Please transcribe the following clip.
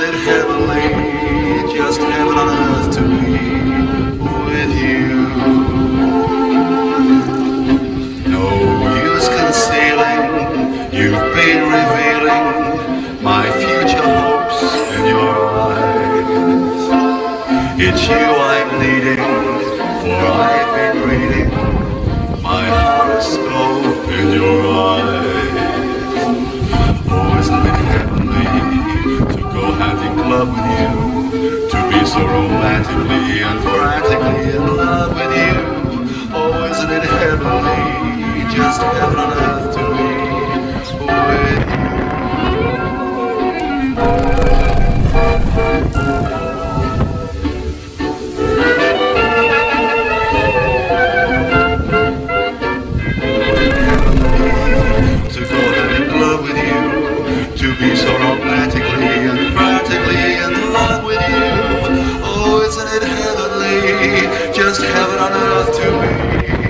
it heavenly, just heaven on earth to be with you. No use concealing, you've been revealing my future hopes in your eyes. It's you I'm needing. you, to be so romantically and frantically in love with you. Oh, isn't it heavenly, just heaven just heaven on earth to me.